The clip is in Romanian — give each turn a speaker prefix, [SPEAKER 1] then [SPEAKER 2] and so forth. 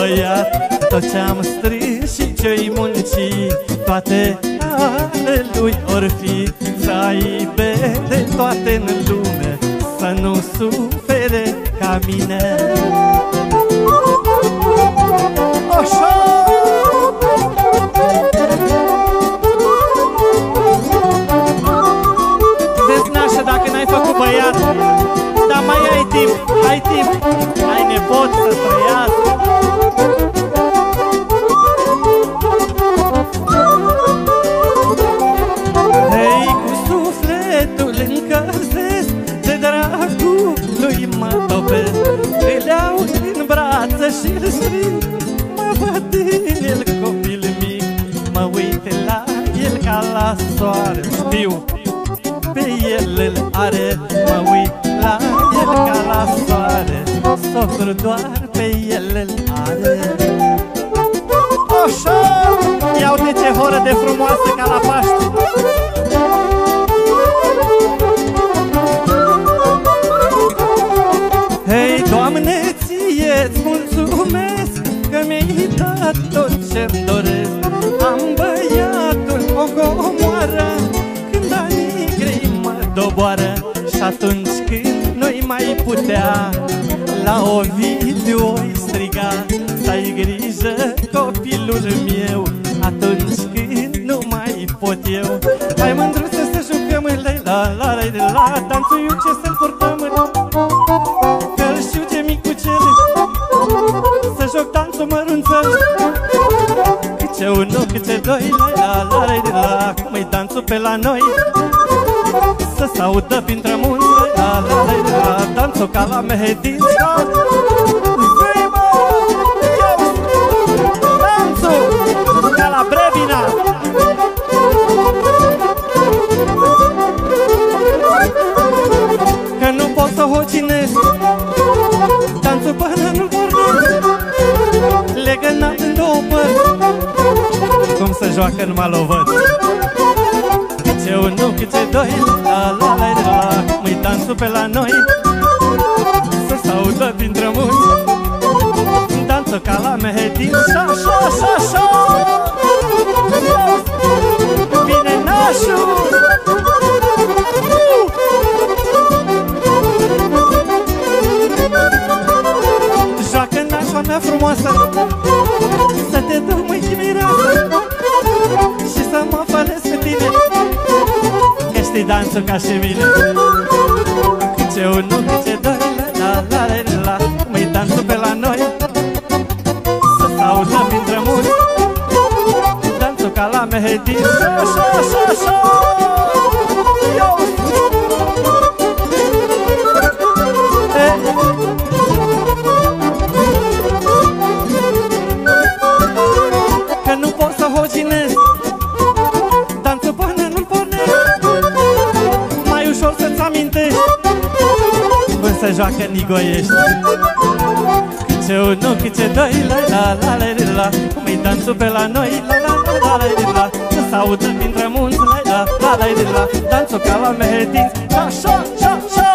[SPEAKER 1] băiat. Tot ce-am strâns și ce-i muncit Toate ale lui or fi. Să aibă de toate în lume Să nu sufere ca mine. Așa! Vezi, dacă n-ai făcut băiat Dar mai ai timp, ai timp Ai nepot să trăiască și îl string Mă văd din el copil mic. Mă uit la el ca la soare Știu, pe el îl are. Mă uit la el ca la soare Socru doar pe el îl are. Așa! Ia uite ce horă de frumoasă ca la Paște dat tot ce-mi doresc Am băiatul o comoară Când anii grei mă doboară Și atunci când nu-i mai putea La Ovidiu o striga Să ai grijă copilul meu Atunci când nu mai pot eu Hai mândruță să jucăm la la la la la Danțul ce să-l purtăm joc danțul mărunțel Câte unul, câte doi La la la la la Cum-i danțul pe la noi. Să s-audă printre munți La la la la la Danțul ca la Mehedin joacă numai l-o văd Câte unul, câte doi La la la la la Cum-i danțul pe la noi. Să s-audă dintre munți Danță ca la Mehedin Șa, șa, șa, șa Vine nașul. Joacă nașa mea frumoasă Că știi dansul ca și mine Ce unul, ce doi, la la la la. La Cum-i dansul pe la noi Să s-audă printre mulți Dansul ca la Mehedi Șa, șa, șa, șa Yo! Se joacă Nigoiești Câte unul, câte doi La la la la la la Cum-i danțul pe la noi La la la la la la Să s-audă dintre munți La la la la la la Danțul ca la Mehedinți Așa, așa, așa